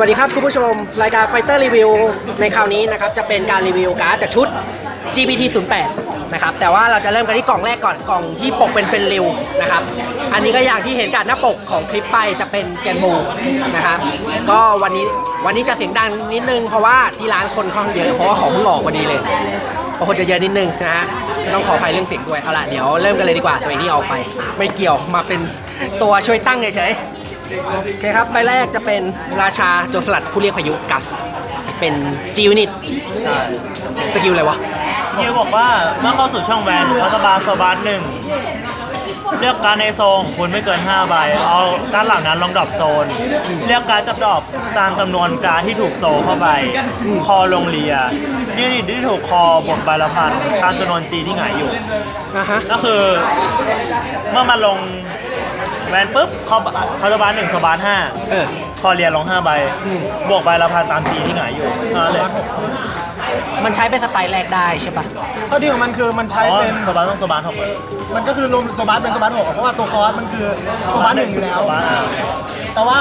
สวัสดีครับคุณผู้ชม รายการ Fighter Review ในคราวนี้นะครับจะเป็นการรีวิวการ์ดจากชุด GPT 08นะครับแต่ว่าเราจะเริ่มกันที่กล่องแรกก่อนกล่องที่ปกเป็นเฟนริวนะครับอันนี้ก็อย่างที่เห็นการหน้าปกของคลิปไปจะเป็นแกนบูนะครับก็วันนี้วันนี้จะเสียงดังนิดนึงเพราะว่าที่ร้านคนค่อนเยอะเพราะว่าของเพิ่งออกพอดีเลยก็คนจะเยอะนิดนึงนะฮะต้องขออภัยเรื่องเสียงด้วยเอาล่ะเดี๋ยวเริ่มกันเลยดีกว่าส่วนนี้เอาไป ไม่เกี่ยวมาเป็นตัวช่วยตั้งเฉย โอเคครับ ใบแรกจะเป็นราชาโจรสลัดผู้เรียกพายุกัส เป็นจีวนิตใช่สกิลอะไรวะสกิลบอกว่าเมื่อเข้าสู่ช่องแวนรัฐบาลโซบาร์หนึ่งเลือกการดในโซนคุณไม่เกิน 5 ใบ เอาการดเหล่านั้นลงดรอปโซน เลือกการดจับดรอปตามจำนวนการดที่ถูกโซลเข้าไป คอลงเรียยูนิตที่ถูกคอบวกใบละพันตามจำนวนจีที่หงายอยู่นะฮะก็คือ เมื่อมาลง แวนปุ๊บคอคาร์บาลหนึ่งโซบาร์ห้าเออคอเรียลง5ใบ บวกใบละพันตามจีที่หงายอยู่เท่านั้นเลยมันใช้เป็นสไตล์แรกได้ใช่ปะข้อดีของมันคือมันใช้อ๋อเป็นโซบาร์ต้องโซบาร์หกเลยมันก็คือรวมโซบัสเป็นโซบัสหกเพราะว่าตัวคอร์สมันคือโซบัสหนึ่งอยู่แล้วโซบาร์อะแต่ว่า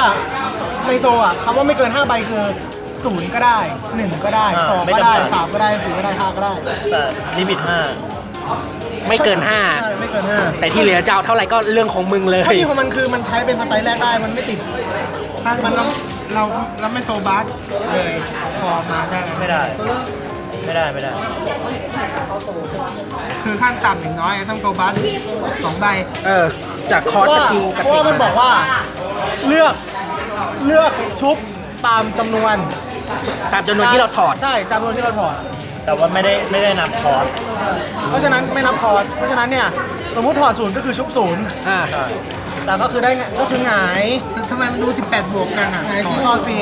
ในโซอะคำว่าไม่เกิน5ใบคือศูนย์ก็ได้1ก็ได้2ก็ได้3ก็ได้4ก็ได้5ก็ได้แต่ลิมิตห้า ไม่เกินใช่ไม่เกิน5แต่ที่เหลือเจ้าเท่าไหร่ก็เรื่องของมึงเล5ข้อยดีของมันคือมันใช้เป็นสไตล์แรกได้มันไม่ติดมันเราเราเราไม่โซบัสเลยพอมาได้ไม่ได้ไม่ได้ไม่ได้ คือขั้นต่ำอย่างน้อยต้องโซบัสสองใบเออ จากคอร์สเพสราะว่ากิลกับเพราะว่ามันบอกว่า เลือกเลือกชุบตามจำนวน ตามจำนวนที่เราถอด ใช่จำนวนที่เราถอด แต่ว่าไม่ได้ไม่ได้นับคอร์สเพราะฉะนั้นไม่นับคอร์สเพราะฉะนั้นเนี่ยสมมุติถอดศูนย์ก็คือชุบศูนย์อ่าแต่ก็คือได้ไงก็คือหงายทำไมมันดู 18 บวกกันอะหงายที่โซนฟรี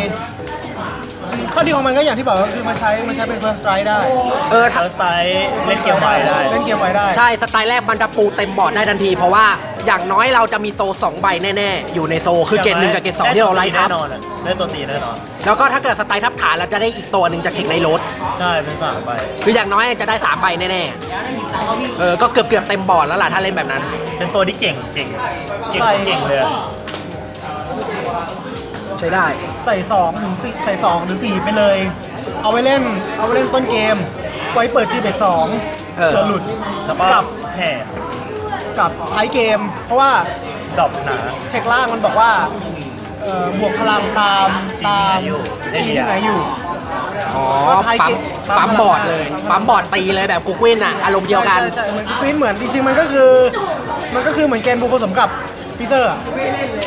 ข้อดีของมันก็อย่างที่บอกก็คือมันใช้มันใช้เป็น first stride ได้ เออ first stride เล่นเกมไวได้ เล่นเกมไวได้ ใช่ stride แรกมันจะปูเต็มบอร์ดได้ทันที เพราะว่า อย่างน้อยเราจะมี soul สองใบแน่ๆ อยู่ใน soul คือเกรดหนึ่งกับเกรดสองที่เราไล่ทับแน่นอนอะได้ตัวตีแน่นอน แล้วก็ถ้าเกิดสไตล์ทับฐานเราจะได้อีกตัวหนึ่งจากเทคในรถใช่เป็นสามใบคืออย่างน้อยจะได้3ใบแน่ๆเออก็เกือบเกือบๆเต็มบอร์ดแล้วล่ะถ้าเล่นแบบนั้น เป็นตัวที่เก่งเก่งเก่งใส่เก่งเลยอะใช้ได้ใส่2ถึง4ใส่2หรือ4ไปเลย เอาไว้เล่นเอาไว้เล่นต้นเกม ไว้เปิด g 1 2เออเกิดหลุดแล้วก็กับแห่ กับท้ายเกม เพราะว่าดรอปหนาเทคล่างมันบอกว่าเอ่อบวกพลังตามตามที่ที่ไหนอยู่ที่ไหนอยู่อ๋อก็ไทยปั๊มเกมปั๊ปั๊มมบอร์ดพลังงานเลย ปั๊มบอร์ดตีเลยแบบกูกวินอะ อารมณ์เดียวกัน ใช่ใช่เหมือนควีนเหมือนจริงๆมันก็คือ มันก็คือเหมือนเกมบูผสมกับฟิเซอร์อะ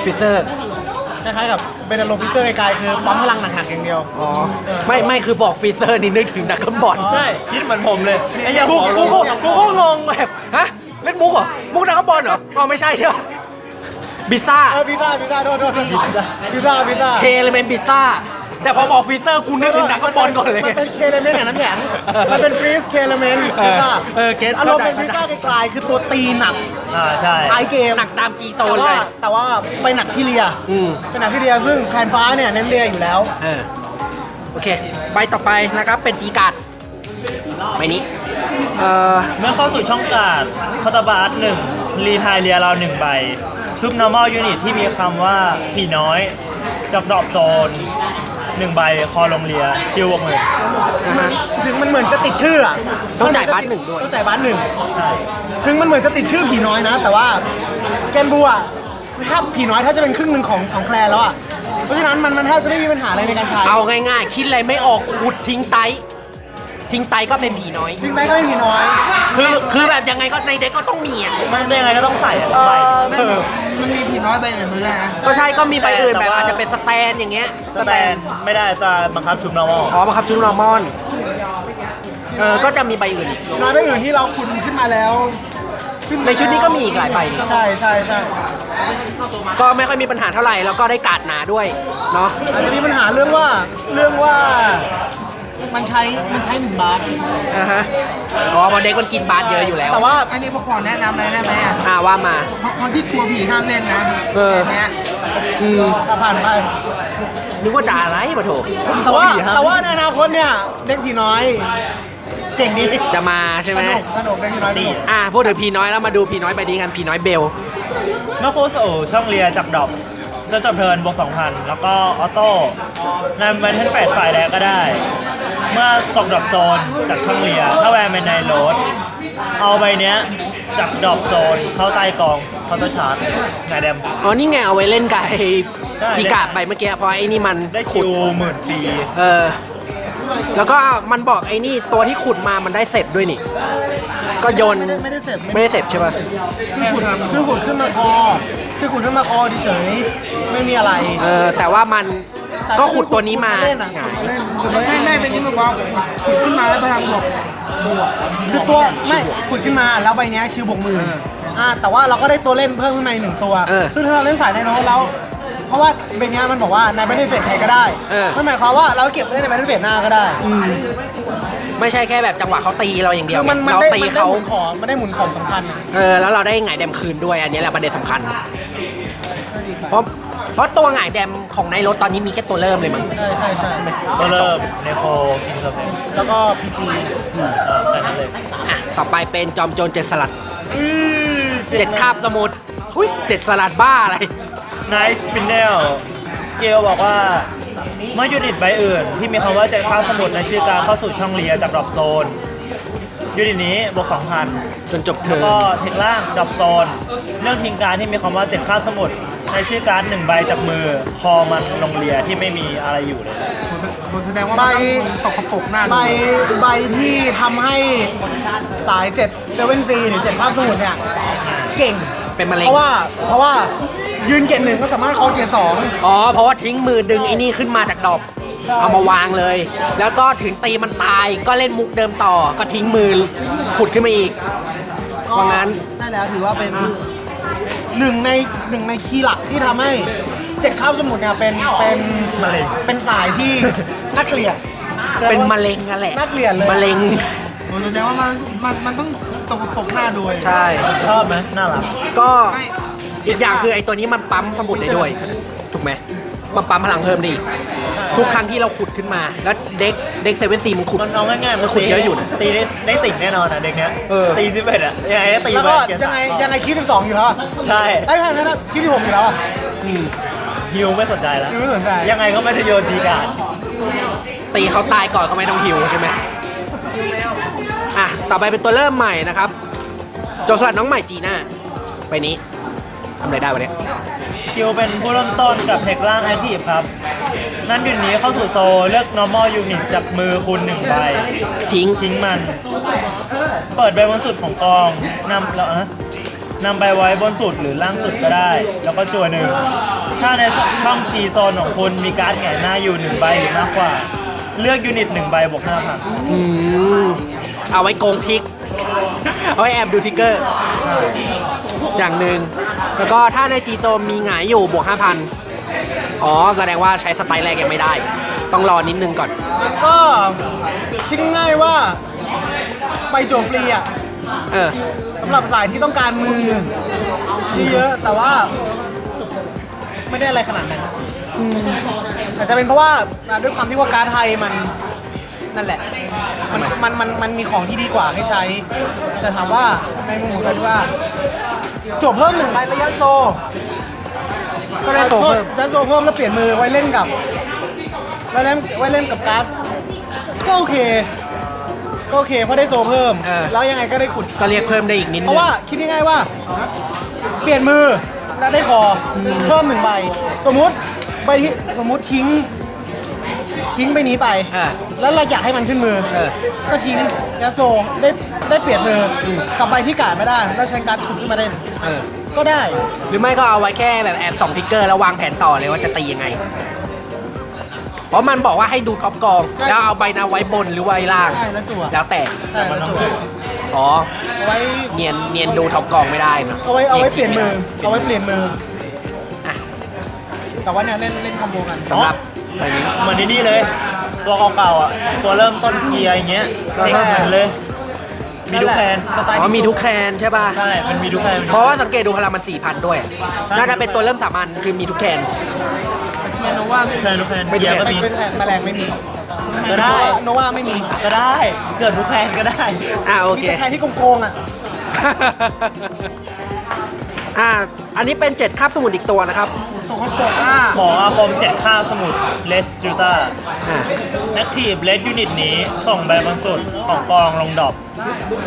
ฟิเซอร์ คล้ายๆกับเป็นอารมณ์ฟิเซอร์ไกลๆคือปั๊มพลังหนักๆอย่างเดียว อ๋อ ไม่ไม่คือบอกฟิเซอร์นี่นึกถึงนักบอลใช่ คิดเหมือนผมเลยไอ้เหี้ยกูขอลกูงก็กูก็งงแบบ ฮะ เล่นมุกเหรอ มุกนักบอลเหรออ๋อไม่ใช่ใช่ไหมบิซ่า เออพิซซ่าพิซซ่าโทษโทษพิซซ่าพิซซ่าพิซซ่าเคเลยเป็นบิซ่า แต่พอบอกฟิเซอร์กูนึกถึงนักบอลก่อนเลย มันเป็นเคเลเมนต์อย่างน้ำแข็งมันเป็นฟรีสเคเลเมนต์เออพิซซ่าเออเก็ตอารมณ์เป็นเข้าพิซใจซ่าไกลๆคือตัวตีหนักอ่าใช่ท้ายเกมหนักตามจีโซแต่นเลว่าย แต่ว่าไปหนักที่เรียอืมไปหนักที่เรียซึ่งแคนฟ้าเนี่ยเน้นเรียอยู่แล้ว เออ โอเค ใบต่อไปนะครับ เป็น G guard ใบนี้ เอ่อเมื่อเข้าสู่ช่อง guard counter blast หนึ่ง retire rear เราหนึ่งใบ ชุบ normal unit ที่มีคำว่าผีน้อยจาก drop zone หนึ่งใบ call ลง rear shield บวกหมื่นนะฮะถึงมันเหมือนจะติดชื่ออะต้องจ่ายบัตรหนึ่งด้วย ต้องจ่ายบัตรหนึ่ง ใช่ถึงมันเหมือนจะติดชื่อผีน้อยนะ แต่ว่าแกรนบลูถ้าผีน้อยถ้าจะเป็นครึ่งหนึ่งของของ clan แล้วอะเพราะฉะนั้นมันมันแทบจะไม่มีปัญหาอะไรในการใช้ เอาง่ายๆ คิดอะไรไม่ออกขุดทิ้งไต ทิ้งไตก็เป็นผีน้อย ทิ้งไปก็ไม่มีน้อย คือคือแบบยังไงก็ในเด็กก็ต้องมีอะไม่ได้ยังไงก็ต้องใส่อะเอใบอมันมีผีน้อยใบอื่นด้วยนะก็ใช่ก็มีใบอื่นแต่แบบว่าอาจจะเป็นสแตนอย่างเงี้ยสแตนไม่ได้จะบังคับชุบ normal อ๋อมาครับชุดนอร์มอนเออก็จะมีใบอื่นอีกผีน้อยใบอื่นที่เราคุณขึ้นมาแล้วขึ้มาในชุดนี้ก็มีอีกหลายใบนี่ใช่ใช่ใช่ก็ไม่ค่อยมีปัญหาเท่าไหร่แล้วก็ได้การ์ดหนาด้วยเนาะอาจจะมีปัญหาเรื่องว่าเรื่องว่า มันใช้มันใช้หนึ่งบาทอ่าฮะอ๋อเพอเด็กมันกินบาสเยอะอยู่แล้วแต่ว่าอันนี้พวกพอแนะนำเลยได้ไหมอะอ่าว่ามา คนที่ทัวร์ผีห้ามเล่นนะเออ เนี้ยอืมถ้าผ่านไป นึกว่าจะอะไรมาโถแต่ว่าแต่ว่าในอนาคตเนี่ยเด็กผีน้อย เก่งดีจะมาใช่ไหมสนุกสนุกเด็กผีน้อยสนุกอ่าพูดถึงพีน้อยแล้วมาดูพีน้อยใบนี้กันพีน้อยเบลเมื่อเข้าสู่ช่องเรียจากดรอ ปจนจบเทิร์นบวก2,000 แล้วก็ออโต้นำแวนเทนแฟดฝ่ายแดงก็ได้ เมื่อตกดรอปโซนจากช่องเลีย ถ้าแวนเป็นในโรดเอาใบเนี้ยจากดรอปโซนเข้าใต้กองเคาน์เตอร์ชาร์จนายแดมอ๋อนี่ไงเอาไว้เล่นกับไอ้ใช่จีกาดไปเมื่อกี้เพราะไอ้นี่มันได้ขุคิดวหมื่นฟรีเออ แล้วก็มันบอกไอ้นี่ตัวที่ขุดมามันได้เสร็จด้วยนี่ ก็โยนไม่ได้ไม่ได้เสร็จไม่ได้เสร็จใช่ป่ะ คือขุดคือขุดขึ้นมาคอ คือขุดขึ้นมาคอเฉยๆไม่มีอะไรเออแต่ว่ามันก็ขุดตัวนี้มาเล่นอะหงายเล่นขุดไม่ไม่เป็นที่มันบอกขุดขึ้นมาแล้วพลังบวกบวกคือตัวไม่ขุดขึ้นมาแล้วใบเนี้ยชิวบวกหมื่นอ่าแต่ว่าเราก็ได้ตัวเล่นเพิ่มขึ้นมาอีกหนึ่งตัวเออซึ่งถ้าเราเล่นสายไนท์โรสแล้วเพราะว่าใบเนี้ยมันบอกว่าใน battle phase ใครก็ได้เออนั่นหมายความว่าเราเก็บไว้ใน battle phase หน้าก็ได้ ไม่ใช่แค่แบบจังหวะเขาตีเราอย่างเดียวคือมันมันเราได้ตีมันได้เขาหมุนของมันได้หมุนของสำคัญอะเออแล้วเราได้หงายแดมคืนด้วยอันนี้แหละประเด็นสำคัญ เพราะเพราะตัวหงายแดมของในรถตอนนี้มีแค่ตัวเริ่มเลยมั้งใช่ใช่ใช่ก็เริ่มเนโคคิงส์เพนแล้วก็พีจีแค่นั้นเลยอะต่อไปเป็นจอมโจรเจ็ดสลัดเจ็ดคาบสมุทรหุ้ยเจ็ดสลัดบ้าอะไรไนส์สปินเนลส เกลบอกว่า เมื่อยูนิตใบอื่น ที่มีคำว่าเจ็ดข้าวสมุดในชื่อการเข้าสู่ช่องเลียจากดรอปโซนยูนิตนี้บวก2,000 จนจบเทิแล้วร์นก็เทคล่างดรอปโซน เรื่องทิ้งการดที่มีคำว่าเจ็ดข้าวสมุดในชื่อการดหนึ่งใบจากมือคอมันลงเลียที่ไม่มีอะไรอยู่เลยแสดงว่าใบตกกระปุกหน้าใบใบที่ทำให้สาย7 7 C หรือ7ภาพสมุดเนี่ย เก่งเป็นมะเร็ง เพราะว่าเพราะว่า ยืนเกตหนึ่งก็สามารถคอเกตสองอ๋อ เพราะว่าทิ้งมือดึงไอ้นี่ขึ้นมาจากดอกใช่เอามาวางเลย แล้วก็ถึงตีมันตายก็เล่นมุกเดิมต่อ ก็ทิ้งมือขุดขึ้นมาอีกว่างั้นใช่แล้วถือว่าเป็นหนึ่งในหนึ่งในคีย์หลักที่ทำให้เจ็ดข้าวสมุดเนี่ยเป็นเป็นมะเร็งเป็นสายที่น่าเกลียดเป็นมะเร็งนั่นแหละน่าเกลียดเลยมะเร็งผมแสดงว่ามันมันมันต้องสกปรกหน้าด้วยใช่ชอบไหมน่ารักก็ อีกอย่างคือไอ้ตัวนี้มันปั๊มสมุดได้ด้วย ถูกไหมมันปั๊มพลังเพิ่มได้อีกทุกครั้งที่เราขุดขึ้นมา แล้วเด็กเด็กเซเว่นซีมันขุดมันเอาง่ายๆมันขุดเยอะอยู่นะตีได้ได้ติ่งแน่นอนอะเด็กเนี้ยเออตีสิบเอ็ดอะยังไงได้ตีแล้วไปก็เกียร์ยังไงสามยังไงคิดสิบสองอยู่แล้วอะใช่ไอ้ยไม่ไม่ไม่คิดสิบหกอยู่แล้วอะอืมฮิวไม่สนใจแล้วฮิวไม่สนใจยังไงก็ไม่ได้โยนจีการ์ดตีเขาตายก่อนก็ไม่ต้องหิวใช่ไหมอะต่อไปเป็นตัวเริ่มใหม่นะครับโจรสลัดน้องใหม่จีน่าไปนี้ ทำอะไรได้วะเนี่ย skill เป็นผู้เริ่มต้นกับ text ล่าง active ครับ นำ unit นี้เข้าสู่ soul เลือก normal unit จากมือคุณหนึ่งใบ ทิ้งทิ้งมัน เปิดใบบนสุดของกองนำแล้วนะนำไปไว้บนสุดหรือล่างสุดก็ได้ แล้วก็จั่วหนึ่ง ถ้าในช่อง G โซนของคุณมีการ์ดหงายหน้าอยู่หนึ่งใบหรือมากกว่า เลือก unit หนึ่งใบบวกห้าพันอืมเอาไว้โกง trig เอาไว้แอบดู trigger อย่างหนึ่งแล้วก็ถ้าใน G zone มีหงายอยู่บวก 5,000 อ๋อ แสดงว่าใช้ stride แรกยังไม่ได้ ต้องรอนิดนึงก่อน ก็คิดง่ายๆว่าใบจั่วฟรีอะเออสำหรับสายที่ต้องการมือที่เยอะแต่ว่าไม่ได้อะไรขนาดนั้นอืมอาจจะเป็นเพราะว่าอ่าด้วยความที่ว่าการดไทยมันนั่นแหละ มันมันมันมันมีของที่ดีกว่าให้ใช้ แต่ถามว่าในมุมของการว่า จบเพิ่มหนึ่งใบระยะโซ ก็ได้โซเพิ่มได้โซเพิ่มแล้วเปลี่ยนมือไว้เล่นกับไว้เล่นไว้เล่นกับก๊าซก็โอเค ก็โอเคเพราะได้โซเพิ่ม เออ แล้วยังไงก็ได้ขุด ก็เรียกเพิ่มได้อีกนิดเพนึราะงว่าคิดง่ายๆว่า เปลี่ยนมือแล้วได้คออเพิ่มหนึ่งใบ สมมุติใบที่สมมุติทิ้ง ทิ้งใบนี้ไป อ่า แล้วเราอยากให้มันขึ้นมือ เออ ก็ทิ้งยาโซได้ได้เปลี่ยนมืออกับใบที่กาดไม่ได้ แล้วใช้การดขุดขึ้นมาเล่น เออก็ได้ หรือไม่ก็เอาไว้แค่แบบแอบส่องทิกเกอร์แล้ววางแผนต่อเลยว่าจะตียังไง เพราะมันบอกว่าให้ดู top กอง ใช่ แล้วเอาใบนั้นไว้บนหรือไว้ล่าง ใช่แล้วจั่วแล้วแต่ ใช่แล้วจั่วอ๋อ เอาไว้เนียนเนียนดู top กองไม่ได้เนอะเอาไว้เอาไว้เปลี่ยนมือเนียนเอาไว้เปลี่ยนมืออะแต่ว่าเนี่ยเล่นเล่น combo กันสำหรับใบนี้ เหมือนนี่เลย ตัวเก่าๆอะ ตัวเริ่มต้นเกียร์อย่างเงี้ยก็นี่เหมือนเลย มีทุก clan สไตล์อ๋อมีทุก clan ใช่ป่ะใช่ มันมีทุก clan เพราะว่าสังเกตดูพลังมัน4,000ด้วย น่าจะเป็นตัวเริ่มสามัญคือมีทุกแคนแมนโนว่าทุกแคนทุกแคนไม่เกียร์ก็แคนมีเป็นแมลงไม่มีก็ได้โนว่าไม่มีก็ได้ เกิดทุกแคนก็ได้อะโอมีเคแต่แทนที่โกงๆอะ อ่าอันนี้เป็น 7คาบสมุดอีกตัวนะครับสกปรกอะหมออาคมเจ็ดค่าสมุดเลสจูตาอ่าแอคทีฟเลสยูนิตนี้ส่งใบบรรจุของกองลงดรอป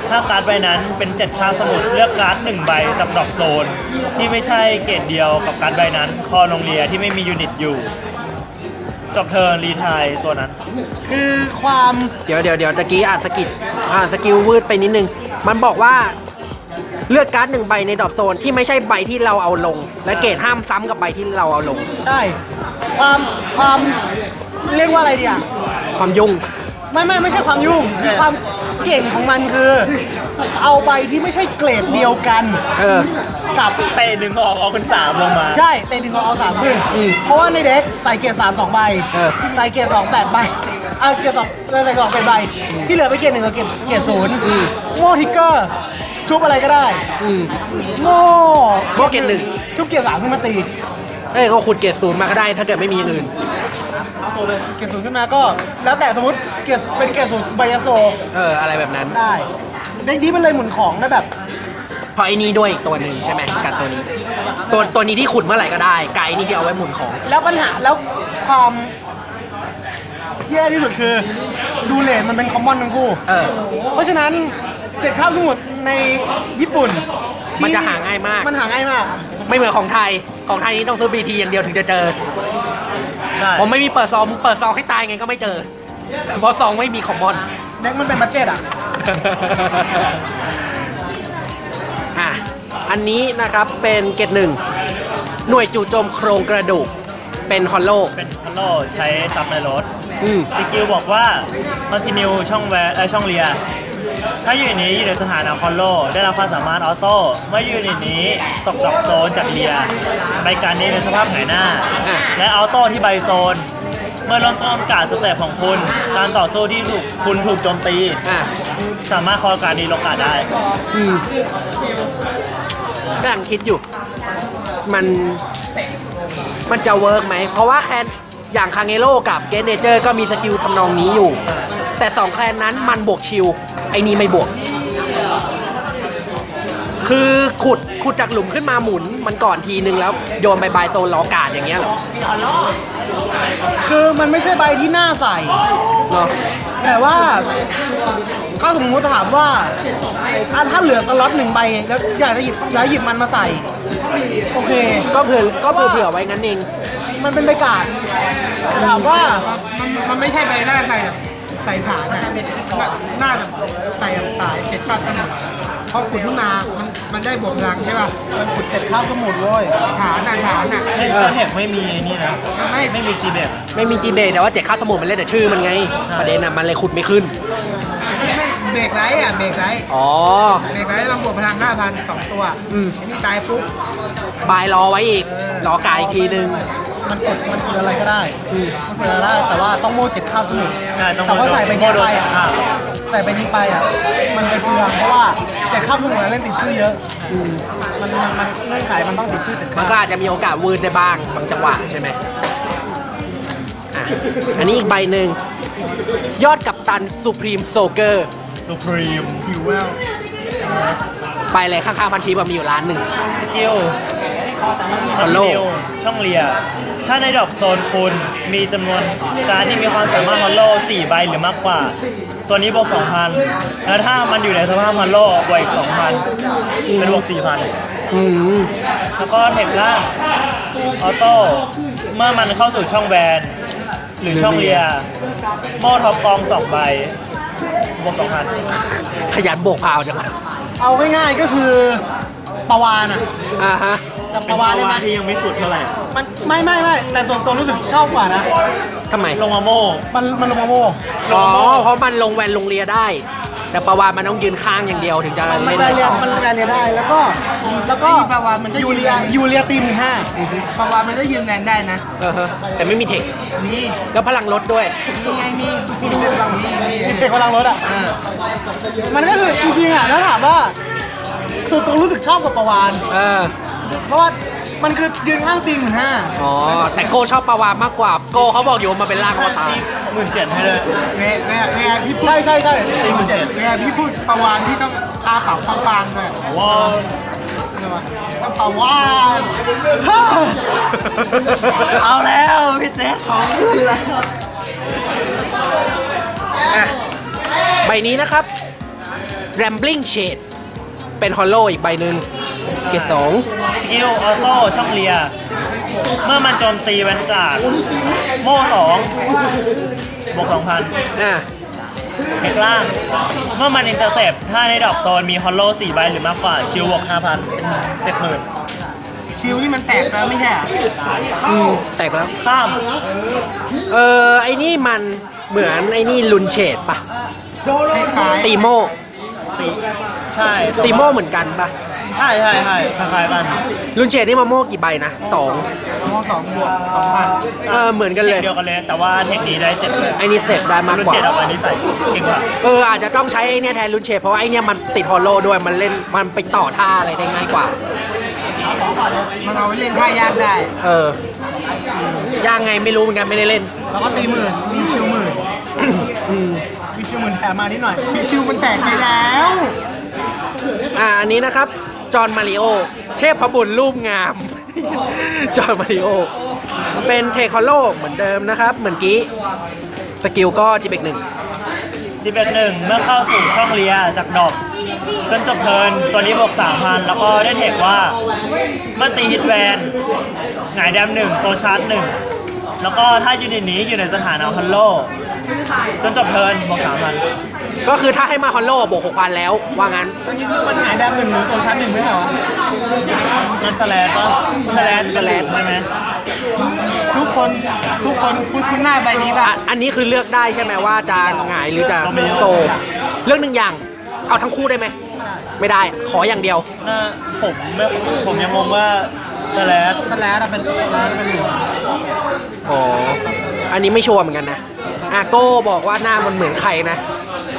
ถ้าการ์ดใบนั้นเป็น7คาบสมุทรเลือกการ์ดหนึ่งใบจาก drop zone ที่ไม่ใช่เกรดเดียวกับการ์ดใบนั้น call ลง rear ที่ไม่มี unit อยู่ จบ turnไทายตัวนั้น คือความ เดี๋ยวเดี๋ยวเดี๋ยวตะกี้อ่าน skill อ่าน skill วืดไปนิดนึง มันบอกว่า เลือกการ์ดหนึ่งใบใน drop zone ที่ไม่ใช่ใบที่เราเอาลง และเกรดห้ามซ้ำกับใบที่เราเอาลง ใช่ ความความเรียกว่าอะไรดีอะ ความยุ่ง ไม่ไม่ไม่ใช่ความยุ่งคือความเก่งของมันคือ เอาใบที่ไม่ใช่เกรดเดียวกันเออ กับเกรดหนึ่งออกเอาเป็นสามลงมา ใช่เตะดึงเอาสามขึ้นอืมเพราะว่าใน deck ใส่เกรดสามสองใบเออ ใส่เกียร์สองแปดใบเอาเกียร์สองใส่สองเป็นใบที่เหลือไปเกรดหนึ่งกับเกรดเกรดศูนย์โม่ trigger ชุบอะไรก็ได้อืมโง่โง่เกียร์หนึ่ง ชุบเกียร์สามขึ้นมาตี เอ้ยเขาขุดเกรดศูนย์มาก็ได้ ถ้าเกิดไม่มีอย่างอื่นเกียร์ศูนย์ขึ้นมาก็ แล้วแต่สมมติเกียร์เป็นเกียร์ศูนย์ไบยาโซเออ อะไรแบบนั้น ได้เด็กนี้มันเลยหมุนของได้แบบเพราะไอ้นี่ด้วยอีกตัวหนึ่งใช่ไหมกับตัวนี้ ตัวตัวนี้ที่ขุดเมื่อไหร่ก็ได้ไกด์นี่ที่เอาไว้หมุนของ แล้วปัญหาแล้วความแย่ที่สุดคือ ดูเลนมันเป็นคอมมอนทั้งคู่ เออ เพราะฉะนั้นเจ็ดข้าวสมุทร ในญี่ปุ่นมันจะหาง่ายมาก มันหาง่ายมาก ไม่เหมือนของไทย ของไทยนี่ต้องซื้อบีทีอย่างเดียวถึงจะเจอใช่ผมไม่มีเปิดซองเปิดซองให้ตายไงก็ไม่เจอ เพราะซองไม่มีของบอลเด็กมันเป็นบัตเจ็ตอะอะ อันนี้นะครับเป็นเกตหนึ่งหน่วยจู่โจมโครงกระดูกเป็นฮอลโล เป็นฮัลโหลใช้ซับในรถอืมสกิลบอกว่า continue ช่องแวร์เอ่อช่องเรีย ถ้า unit นี้อยู่ในสถานะ Hollow ได้รับความสามารถ auto เมื่อ unit นี้ตก drop zone จาก rear bind การ์ดนี้ในสภาพหงายหน้า และ auto ที่ bind zone เมื่อเริ่มต้น guard step ของคุณ การต่อสู้ที่ถูกคุณถูกโจมตี อะสามารถ call การ์ดนี้ลงการได้ อืมกำลังคิดอยู่ มันมันจะ work ไหม เพราะว่า clanอย่าง Kagero กับ Great Nature ก็มี skill ทำนองนี้อยู่ แต่สอง clan นั้นมันบวก shield ไอ้นี่ไม่บวก คือขุดขุดจากหลุมขึ้นมาหมุน มันก่อนทีนึงแล้วโยนไป bind zone รอกาดอย่างเงี้ยเหรอคือมันไม่ใช่ใบที่น่าใส่เนาะแต่ว่าถ้าสมมติถามว่าอะถ้าเหลือสล็อตหนึ่งใบแล้วอยากจะหยิบแล้วหยิบมันมาใส่ โอเค ก็เผื่อก็เผื่อเผื่อไว้งั้นเอง มันเป็นใบกาดถามว่ามันมันไม่ใช่ใบหน้าใส่แบบ ใส่ฐานอะหน้าแบบใส่แบบสายเจ็ดข้าวสมุนพอขุดขึ้นมามันมันได้บวกพลังใช่ป่ะมันขุดเจ็ดข้าวสมุดเว้ยฐานอะฐานอะไม่ก็เห็นไม่มีนี่นะไม่ไม่มีจีเบ็ดไม่มีจีเบแต่ว่าเจ็ดค่าสมุดมันเล่นแต่ชื่อมันไง ประเด็นอะมันเลยขุดไม่ขึ้นไม่ไม่เบรกไรอะเบรกไรอ๋อเบรกไรมันบวกพลังห้าพันสองตัวอืมไอ้นี่ตายปุ๊บบายรอไว้อีกรอกายอีกทีนึง มันกดมันคืออะไรก็ได้อืมมันคืออะไรได้ แต่ว่าต้องโม่เจ็ดข้าวสมุดใช่ต้องแต่ว่าใส่ไปโมนี้โดไปนอะอะใส่ไปนี้ไปอะมันไปเปลืองเพราะว่าเจ็ดข้าวสมุดเล่นติดชื่อเยอะมันมันมันเงื่อนไขมันต้องติดชื่อเจ็ดมันข้าวก็อาจจะมีโอกาสวืดได้บ้างบางจังหวะใช่ไหมอะอันนี้อีกใบหนึ่งยอดกับตันสุพรีมโซเกอร์สุพรีมหิวแล้วไปเลยข้างๆพันทีมันมีอยู่ร้านหนึ่งสกิลฮัลโหลช่องเรีย ถ้าในดอกโซนคุณมีจำนวนการดที่มีความสามารถฮัลโหล4ใบหรือมากกว่า ตัวนี้บวก2,000 แล้วถ้ามันอยู่ในสภาพฮัลโหลบวกอีก2,000 เป็นบวก4,000 อืมแล้วก็เทคล่างออโต้เมื่อมันเข้าสู่ช่องแวนหรือช่องเรียโม่ท็อปกองสองใบบวก2,000 ขยันโบกพาวจังวะเอาง่ายๆก็คือ ปาวานอะอ่าฮะแต่เป็นปาวานได้ไหมที่ยังไม่สุดเท่าไหร่ มันไม่ไม่ไม่แต่ส่วนตัวรู้สึกชอบกว่านะ ทำไม ลงมาโม่มันมันลงมาโม่อ๋อ เพราะมันลงแวนลงเรียได้ แต่ประวานมันต้องยืนข้างอย่างเดียวถึงจะมันเล่นแปลได้เรียนต่อมันแปลเรียนได้แล้วก็แล้วก็ปาวานมันจะยูยืนเรียยูเรียตีหมื่นห้าปาวานมันได้ยืนแนนได้นะ เออฮะแต่ไม่มีเทคมีแล้วพลังลดด้วยมีไงมีมีมีมีเด็กกำลังรถอะมันก็คือจริงๆอะถ้าถามว่า ส่วนตัวรู้สึกชอบกับประวานเออ เพราะว่ามันคือยืนข้างตีหมื่นห้าอ๋อ แต่โก้ชอบประวานมากกว่า โก้เขาบอกอยู่ว่ามันเป็นร่างอวตาร หมื่นเจ็ดให้เลยเวเวเวพี่พูดใช่ใช่ใช่ตีหมื่นเจ็ดเวพี่พูดปาวานที่ต้องตาเปล่าฟางๆด้วยว้าวไงวะกระเป๋าว่างเอาแล้วพี่เจษของขึ้นแล้วอะใบนี้นะครับ Rambling Shade เป็นฮอลโลอีกใบหนึ่งเกรดสองสกิลออโต้ช่องเลีย เมื่อมันโจมตีแวนการ์ดโม่สองบวกสองพันอะ text ล่าง เมื่อมัน intercept ถ้าใน drop zone มี Hollow สี่ใบหรือมากกว่า shield บวกห้าพันเป็นหมื่นชิวนี่มันแตกแล้วไม่ใช่เหรออืมแตกแล้ว ข้าม เออไอ้นี่มันเหมือนไอ้นี่ลุนเชดปะคล้ายๆตีโม่ตี ใช่ตีโม่เหมือนกันปะใช่ใช่ใช่คล้ายๆกันลุนเชดนี่มาโมกี่ใบนะสองโม่สองบวกสองพันเออเหมือนกันเลย เดียวกันเลย แต่ว่าเทคนิคได้เสร็จเลยไอ้นี่เสพได้มากรุ่นกว่าเจ็ดเอาไปนี่ใส่เก่งกว่าเอออาจจะต้องใช้ไอ้เนี่ยแทนลุนเชดเพราะว่าไอ้เนี่ยมันติดฮอลโลด้วยมันเล่นมันไปต่อท่าอะไรได้ง่ายกว่า มันเอาไว้เล่นท่ายากได้ เออย่างไงไม่รู้เหมือนกันไม่ได้เล่น แล้วก็ตีหมื่นมีชิวหมื่นอืมมีชิวหมื่นแถมมานิดหน่อยชิวมันแตกไปแล้ว อันนี้นะครับ จอห์นมาริโอ เทพบุตรรูปงาม จอห์นมาริโอ เป็น text Hollow เหมือนเดิมนะครับ เหมือนกี้ skill ก็ G break หนึ่ง G break หนึ่งเมื่อเข้าสู่ช่อง rear จาก drop จนจบ turn ตัวนี้บวกสามพันแล้วก็ได้ text ว่า เมื่อตี hit van หงาย dam หนึ่ง soul charge หนึ่งแล้วก็ถ้า unit นี้อยู่ในสถานะ Hollow จนจบ turn บวกสามพันก็คือถ้าให้มาฮอลโลบวกหกพันแล้ว ว่างั้นอันนี้คือมันหงายแดมหนึ่งหรือโซชันหนึ่งไม่ใช่เหรอมันสแลนป่ะสแลนสแลนใช่ไหมทุกคนทุกคนคุ้นคุ้นหน้าใบนี้ป่ะอะ อันนี้คือเลือกได้ใช่ไหมว่าจะหงายหรือจะโซ เลือกหนึ่งอย่าง เอาทั้งคู่ได้ไหม ไม่ได้ขออย่างเดียวน่าผมไม่ผมยังงงว่าสแลนสแลดอะเป็นสแลดเป็นหนึ่งอ๋ออันนี้ไม่ชัวร์เหมือนกันนะ อาโก้บอกว่าหน้ามันเหมือนใครนะ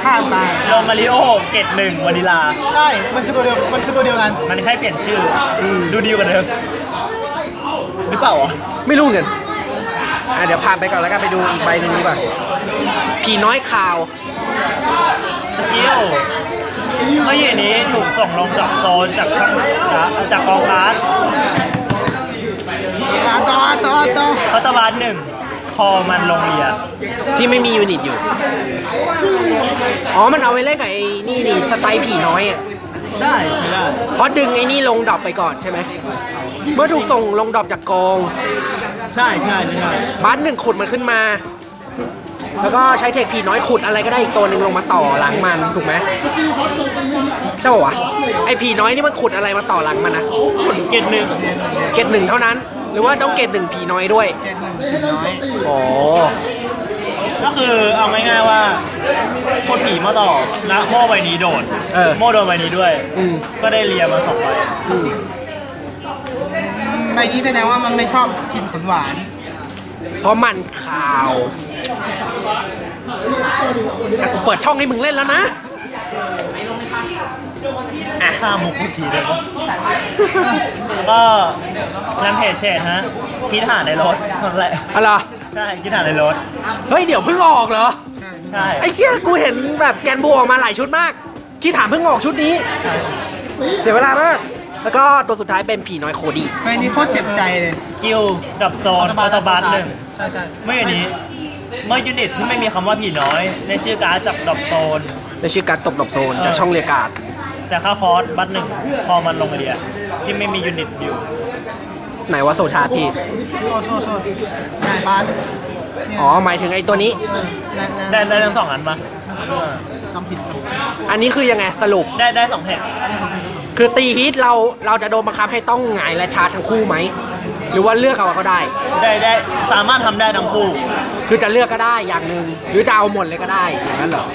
ข้ามไปโรมาริโอเกตหนึ่งวานิลา ใช่ มันคือตัวเดียว มันคือตัวเดียวกัน มันแค่เปลี่ยนชื่ออดูดีกว่าเดิมหรือเปล่าวะไม่รู้เงินอะเดี๋ยวผ่านไปก่อนแล้วกันไปดูอีกใบหนึ่งดีกว่าผีน้อยข่าว สกิลเมื่ออยู่นี้ถูกส่งลงจากโซนจากช่องการ์ดจากกองการ์ดต่อต่อต่อต่อ counter blast หนึ่ง call มันลง rearที่ไม่มี unit อยู่ อ๋อ มันเอาไว้เล่นกับไอ้นี่นี่สไตล์ผีน้อยอะ ได้ใช่ได้เพราะดึงไอ้นี่ลง drop ไปก่อนใช่ไหม เมื่อถูกส่งลง drop จากกอง ใช่ใช่ใช่ blast หนึ่งขุดมันขึ้นมา แล้วก็ใช้เทคผีน้อยขุดอะไรก็ได้อีกตัวหนึ่งลงมาต่อหลังมันถูกไหมใช่ป่าวะไอผีน้อยนี่มันขุดอะไรมาต่อหลังมันนะ เกตหนึ่งเกตหนึ่งเท่านั้น หรือว่าต้องเกตหนึ่งผีน้อยด้วยเจ็ดหนึ่งสี่น้อยอ๋อ ก็คือเอาง่ายๆว่าโคตรผีมาต่อนะโม่ใบนี้โดดเออ โม่โดนใบนี้ด้วย อืมก็ได้เรียมาสองใบอืมใบนี้แสดงว่ามันไม่ชอบกินผลหวาน เพราะมันข่าวแต่กูเปิดช่องให้มึงเล่นแล้วนะ อะห้ามุกทุกทีเลยปะก็นันเพจเชดฮะคิดหาในรถนั่นแหละอะไรอใช่คิดหาในรถ เฮ้ย เดี๋ยวเพิ่งออกเหรอ ใช่ ไอ้เหี้ยกูเห็นแบบแกนบูออกมาหลายชุดมากที่ถามเพิ่งออกชุดนี้ เสียเวลามาก แล้วก็ตัวสุดท้ายเป็นผีน้อยโคดี้ใบนี้โคตรเจ็บใจเลยกิลดับโซนคอตบาร์หนึ่งใช่ใช่เมื่ออยู่นี้เมื่อยูนิตที่ไม่มีคำว่าผีน้อย ในชื่อการ์ดจับดับโซนในชื่อการตกดอกโซนจากช่องเรียกการ์ด แต่ค่าคอร์สบัตหนึ่งพอมันลงเรีย ที่ไม่มียูนิตอยู่ไหนว่าโซชาร์จพี่ โทษโทษโทษนายบ้านอ๋อหมายถึงไอ้ตัวนี้ได้ได้ทั้งสองอันปะจำผิดอันนี้คือยังไงสรุป ได้ได้สองแผ่นคือตีฮิตเราเราจะโดนบังคับให้ต้องหงายและชาร์จทั้งคู่ไหม หรือว่าเลือกเอาก็ได้ ได้ได้สามารถทำได้ทั้งคู่ คือจะเลือกก็ได้อย่างหนึ่งหรือจะเอาหมดเลยก็ได้อย่างนั้นเหรอ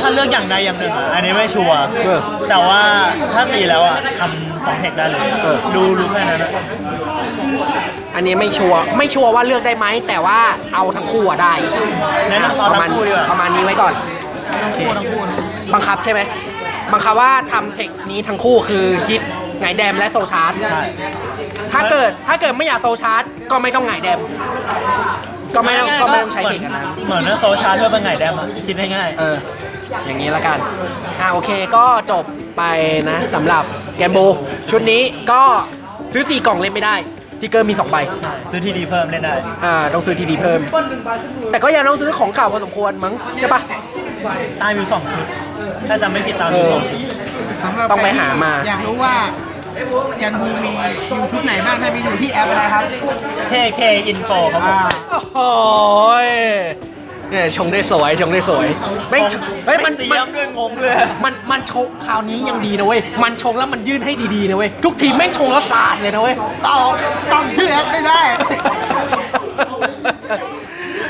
ถ้าเลือกอย่างใดอย่างหนึ่งอะอันนี้ไม่ชัวร์เออ แต่ว่าถ้าตีแล้วอะทำสองแท็กได้เลยเออดูรู้แค่นั้นนะอันนี้ไม่ชัวร์ไม่ชัวร์ว่าเลือกได้ไหมแต่ว่าเอาทั้งคู่อะได้แนะนำเอาประทั้มาณงคู่ดีกว่าประมาณนี้ไว้ก่อนทั้งคู่ทั้งคู่นะบังคับใช่ไหมบังคับว่าทำเทคนี้ทั้งคู่คือฮิตไงายแดมและโซชาร์จใช่ถ้าเกิดถ้าเกิดไม่อยากโซชาร์จก็ไม่ต้องไงายแดม ก็ไม่ต้องก็ไม่ต้องใช้เทคอันนั้นเหมือนโซชาร์เธอเป็นไงได้มั้ยคิดง่ายเออ อย่างนี้ละกัน อ่าโอเคก็จบไปนะสำหรับแกมโบ ชุดนี้ก็ซื้อ 4 กล่องเล่นไม่ได้ที่เกอร์มี2ใบซื้อที่ดีเพิ่มเล่นได้ อ่าต้องซื้อทีดีเพิ่ม แต่ก็ยังต้องซื้อของเก่าพอสมควรมั้งใช่ปะใต้มีสองชุดถ้าจำไม่ผิดตามมีสองชุดสำหรับต้องไปหามา อยากรู้ว่า แกนบูมีคิวชุดไหนบ้างถ้าไปดูที่แอปอะไรครับ KK Info ครับผมอ่าโอ้ยเนี่ยชงได้สวยชงได้สวยไม่งชเฮ้ยมันเตรีมันยมด้วยงงเลยมันมันชงคราวนี้ยังดีนะเว้ยมันชงแล้วมันยื่นให้ดีๆนะเว้ยทุกทีมแม่งชงแล้วสาดเลยนะเว้ยต่อจำชื่อแอปไม่ได้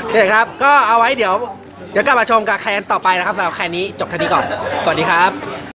โอเคครับก็เอาไว้เดี๋ยว เดี๋ยวกลับมาชมกับแคนต่อไปนะครับสำหรับแคนนี้จบเท่านี้ก่อน สวัสดีครับ